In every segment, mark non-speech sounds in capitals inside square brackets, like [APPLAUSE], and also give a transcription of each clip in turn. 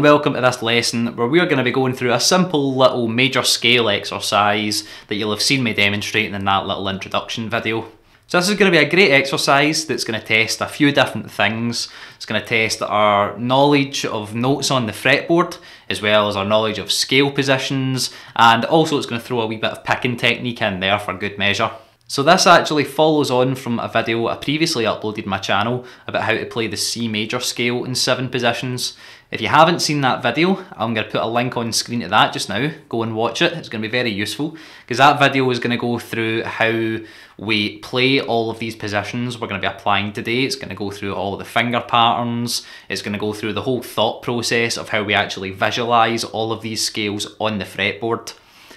And welcome to this lesson where we are going to be going through a simple little major scale exercise that you'll have seen me demonstrating in that little introduction video. So this is going to be a great exercise that's going to test a few different things. It's going to test our knowledge of notes on the fretboard as well as our knowledge of scale positions and also it's going to throw a wee bit of picking technique in there for good measure. So this actually follows on from a video I previously uploaded my channel about how to play the C major scale in seven positions. If you haven't seen that video, I'm going to put a link on screen to that just now. Go and watch it, it's going to be very useful because that video is going to go through how we play all of these positions we're going to be applying today. It's going to go through all the finger patterns, it's going to go through the whole thought process of how we actually visualise all of these scales on the fretboard.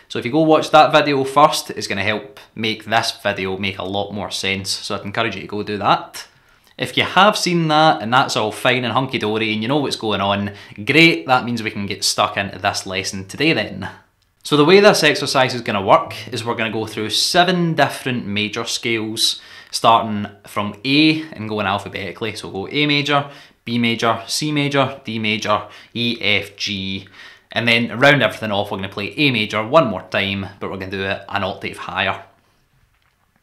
So if you go watch that video first, it's going to help make this video make a lot more sense. So I'd encourage you to go do that. If you have seen that and that's all fine and hunky-dory and you know what's going on, great, that means we can get stuck into this lesson today then. So the way this exercise is going to work is we're going to go through seven different major scales, starting from A and going alphabetically. So we'll go A major, B major, C major, D major, E, F, G, and then round everything off, we're going to play A major one more time, but we're going to do it an octave higher.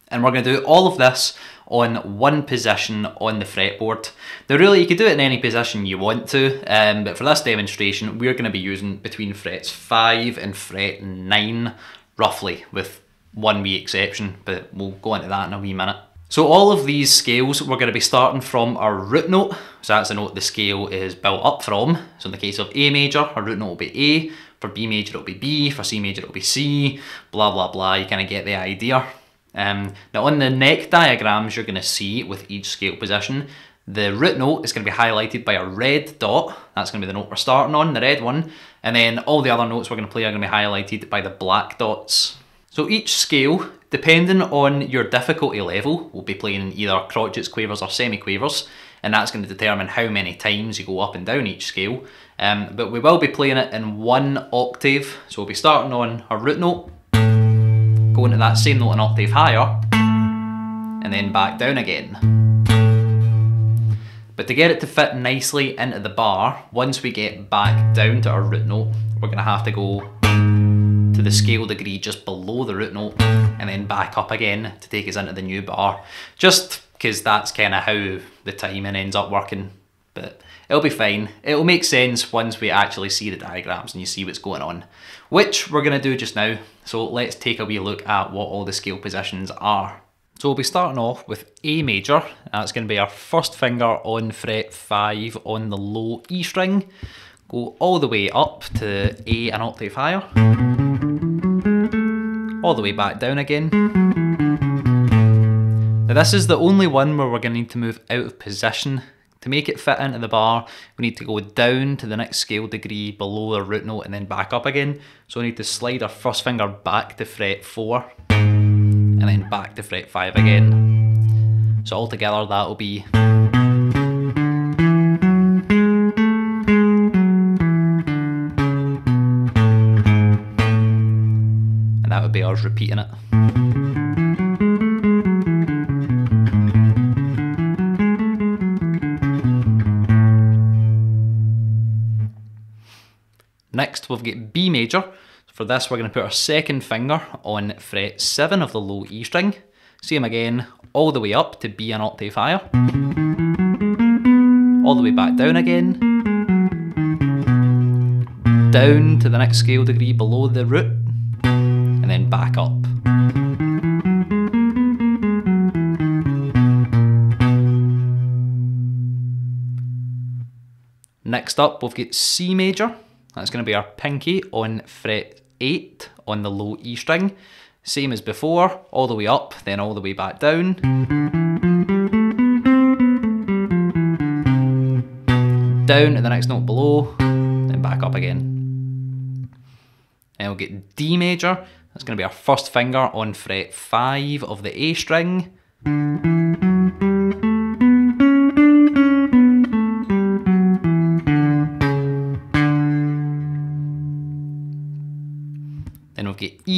And we're going to do all of this on one position on the fretboard. Now really, you could do it in any position you want to, um, but for this demonstration, we're going to be using between frets 5 and fret 9, roughly, with one wee exception, but we'll go into that in a wee minute. So all of these scales, we're going to be starting from our root note. So that's the note the scale is built up from. So in the case of A major, our root note will be A. For B major, it'll be B. For C major, it'll be C. Blah, blah, blah. You kind of get the idea. Um, now on the neck diagrams you're going to see with each scale position, the root note is going to be highlighted by a red dot. That's going to be the note we're starting on, the red one. And then all the other notes we're going to play are going to be highlighted by the black dots. So each scale Depending on your difficulty level, we'll be playing either crotchets, quavers or semiquavers, and that's going to determine how many times you go up and down each scale. Um, but we will be playing it in one octave, so we'll be starting on our root note, going to that same note an octave higher, and then back down again. But to get it to fit nicely into the bar, once we get back down to our root note, we're going to have to go to the scale degree just below the root note and then back up again to take us into the new bar. Just because that's kind of how the timing ends up working. But it'll be fine. It'll make sense once we actually see the diagrams and you see what's going on. Which we're going to do just now. So let's take a wee look at what all the scale positions are. So we'll be starting off with A major. That's going to be our first finger on fret 5 on the low E string. Go all the way up to A an octave higher all the way back down again. Now this is the only one where we're going to need to move out of position. To make it fit into the bar, we need to go down to the next scale degree below the root note and then back up again. So we need to slide our first finger back to fret 4 and then back to fret 5 again. So altogether that will be and that would be ours repeating it. Next, we've got B major. For this, we're going to put our second finger on fret 7 of the low E string. Same again, all the way up to B an octave higher. All the way back down again. Down to the next scale degree below the root, and then back up. Next up, we've got C major. That's going to be our pinky on fret 8 on the low E string. Same as before, all the way up, then all the way back down. Down to the next note below, then back up again. And we'll get D major. That's going to be our first finger on fret 5 of the A string.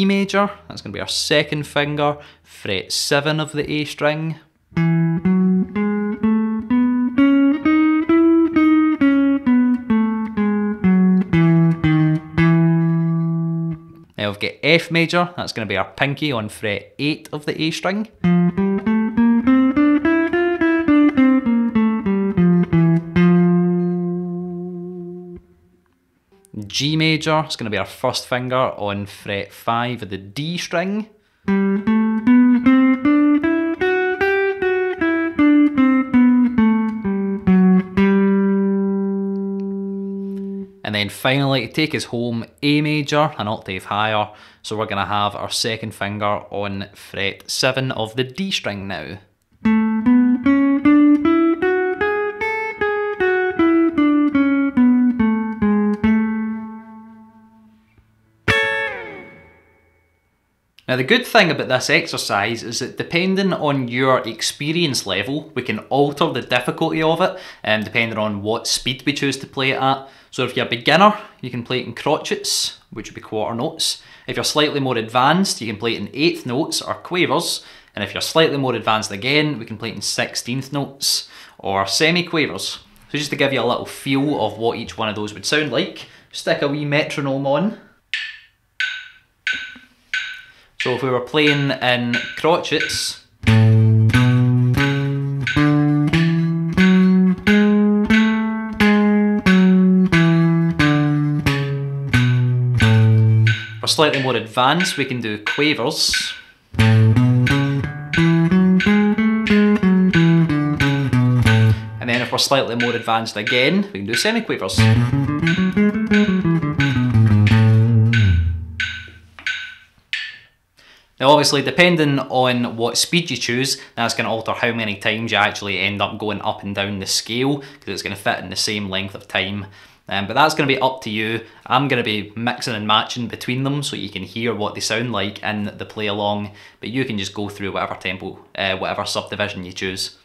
Major, that's going to be our second finger, fret 7 of the A string. Now we've got F major, that's going to be our pinky on fret 8 of the A string. G major, it's going to be our first finger on fret 5 of the D string. And then finally, to take us home, A major, an octave higher. So we're going to have our second finger on fret 7 of the D string now. Now the good thing about this exercise is that depending on your experience level, we can alter the difficulty of it and um, depending on what speed we choose to play it at. So if you're a beginner, you can play it in crotchets, which would be quarter notes. If you're slightly more advanced, you can play it in eighth notes or quavers. And if you're slightly more advanced again, we can play it in sixteenth notes or semi-quavers. So just to give you a little feel of what each one of those would sound like, stick a wee metronome on so if we were playing in crotchets, for slightly more advanced we can do quavers. And then if we're slightly more advanced again, we can do semi-quavers. Now obviously depending on what speed you choose, that's going to alter how many times you actually end up going up and down the scale because it's going to fit in the same length of time. Um, but that's going to be up to you. I'm going to be mixing and matching between them so you can hear what they sound like in the play along, but you can just go through whatever tempo, uh, whatever subdivision you choose.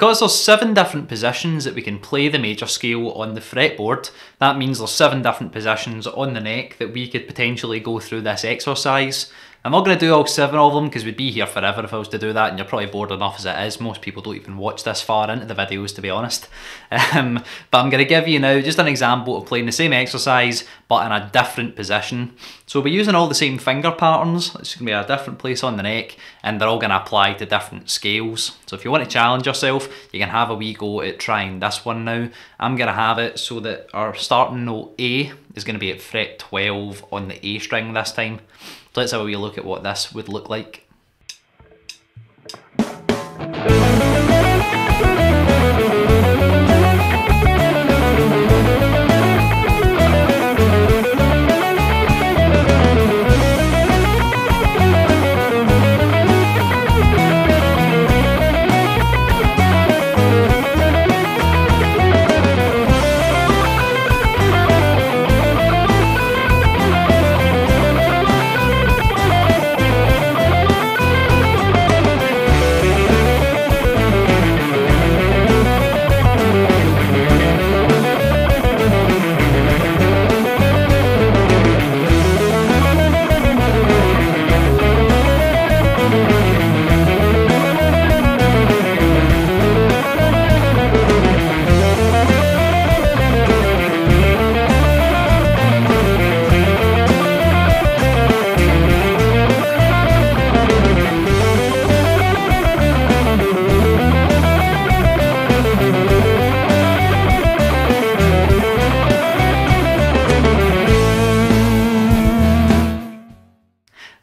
Because there's seven different positions that we can play the major scale on the fretboard, that means there's seven different positions on the neck that we could potentially go through this exercise. I'm not going to do all seven of them because we'd be here forever if I was to do that and you're probably bored enough as it is. Most people don't even watch this far into the videos to be honest. [LAUGHS] Um, but I'm going to give you now just an example of playing the same exercise but in a different position. So we'll be using all the same finger patterns. It's going to be a different place on the neck and they're all going to apply to different scales. So if you want to challenge yourself, you can have a wee go at trying this one now. I'm going to have it so that our starting note A is going to be at fret 12 on the A string this time. So let's have a look at what this would look like.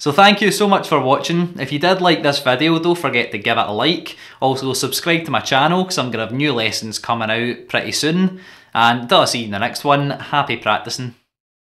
So thank you so much for watching. If you did like this video, don't forget to give it a like. Also subscribe to my channel because I'm going to have new lessons coming out pretty soon. And until I see you in the next one, happy practicing.